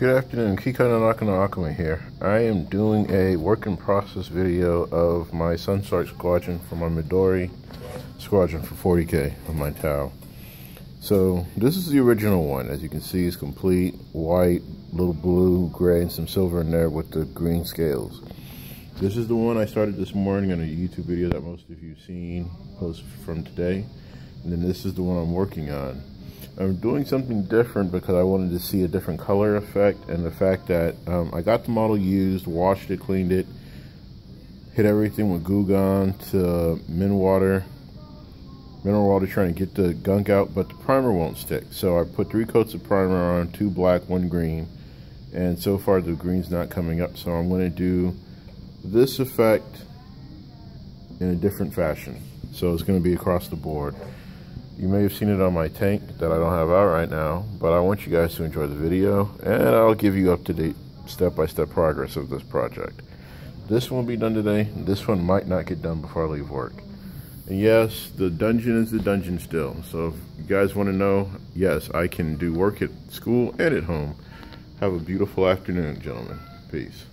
Good afternoon, Kiko Nakano Akuma here. I am doing a work in process video of my Sunshark Squadron for my Midori Squadron for 40k of my Tau. So this is the original one. As you can see, it's complete, white, little blue, gray, and some silver in there with the green scales. This is the one I started this morning on a YouTube video that most of you seen post from today. And then this is the one I'm working on. I'm doing something different because I wanted to see a different color effect and the fact that um, I got the model used, washed it, cleaned it, hit everything with Goo Gone to min water, mineral water trying to get the gunk out, but the primer won't stick. So I put three coats of primer on, two black, one green, and so far the green's not coming up. So I'm going to do this effect in a different fashion. So it's going to be across the board. You may have seen it on my tank that I don't have out right now, but I want you guys to enjoy the video, and I'll give you up-to-date step-by-step progress of this project. This won't be done today. This one might not get done before I leave work. And yes, the dungeon is the dungeon still. So if you guys want to know, yes, I can do work at school and at home. Have a beautiful afternoon, gentlemen. Peace.